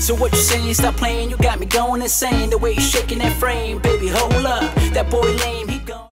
So what you saying? Stop playing, you got me going insane. The way you shaking that frame, baby, hold up. That boy lame, he gone.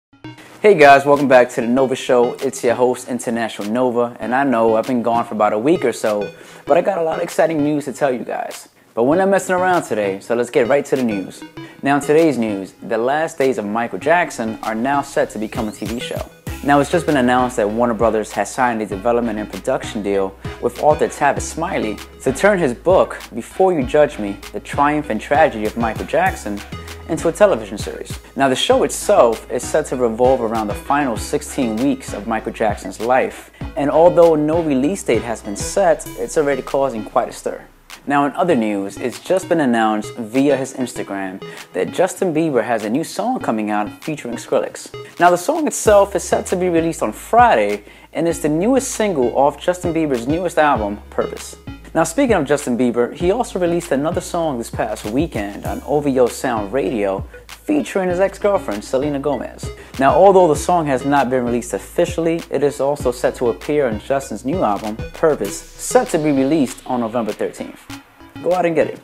Hey guys, welcome back to the Nova Show. It's your host, International Nova, and I know I've been gone for about a week or so, but I got a lot of exciting news to tell you guys. But we're not messing around today, so let's get right to the news. Now, in today's news, the last days of Michael Jackson are now set to become a TV show. Now, it's just been announced that Warner Brothers has signed a development and production deal with author Tavis Smiley to turn his book, Before You Judge Me The Triumph and Tragedy of Michael Jackson, into a television series. Now, the show itself is set to revolve around the final 16 weeks of Michael Jackson's life, and although no release date has been set, it's already causing quite a stir. Now, in other news, it's just been announced via his Instagram that Justin Bieber has a new song coming out featuring Skrillex. Now, the song itself is set to be released on Friday and is the newest single off Justin Bieber's newest album, Purpose. Now, speaking of Justin Bieber, he also released another song this past weekend on OVO Sound Radio featuring his ex girlfriend, Selena Gomez. Now, although the song has not been released officially, it is also set to appear on Justin's new album, Purpose, set to be released on November 13th. Go out and get it.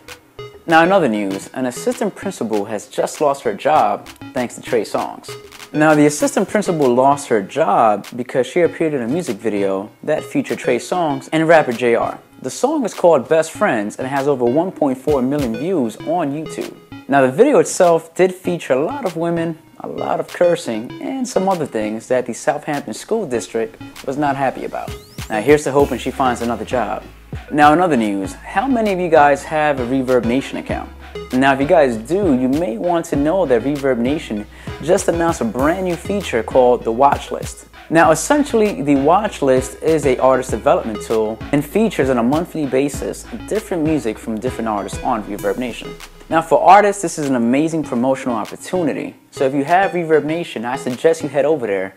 Now, in other news, an assistant principal has just lost her job thanks to Trey Songz. Now, the assistant principal lost her job because she appeared in a music video that featured Trey Songz and rapper JR. The song is called Best Friends and has over 1.4 million views on YouTube. Now, the video itself did feature a lot of women, a lot of cursing, and some other things that the Southampton School District was not happy about. Now, here's to hoping she finds another job. Now, in other news, how many of you guys have a Reverb Nation account? Now, if you guys do, you may want to know that Reverb Nation just announced a brand new feature called the Watch List. Now, essentially, the watch list is a artist development tool and features on a monthly basis different music from different artists on Reverb Nation. Now, for artists, this is an amazing promotional opportunity. So if you have Reverb Nation, I suggest you head over there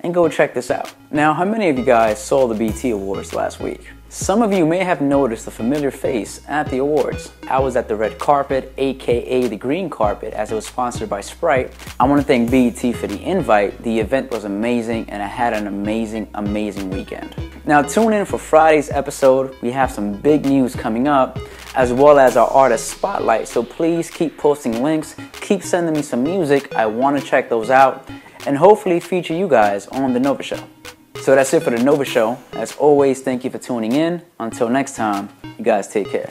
and go check this out. Now, how many of you guys saw the BET Awards last week? Some of you may have noticed a familiar face at the awards. I was at the red carpet, aka the green carpet, as it was sponsored by Sprite. I want to thank BET for the invite. The event was amazing and I had an amazing, amazing weekend. Now tune in for Friday's episode. We have some big news coming up, as well as our artist spotlight. So please keep posting links, keep sending me some music. I want to check those out and hopefully feature you guys on The Nova Show. So that's it for The Nova Show. As always, thank you for tuning in. Until next time, you guys take care.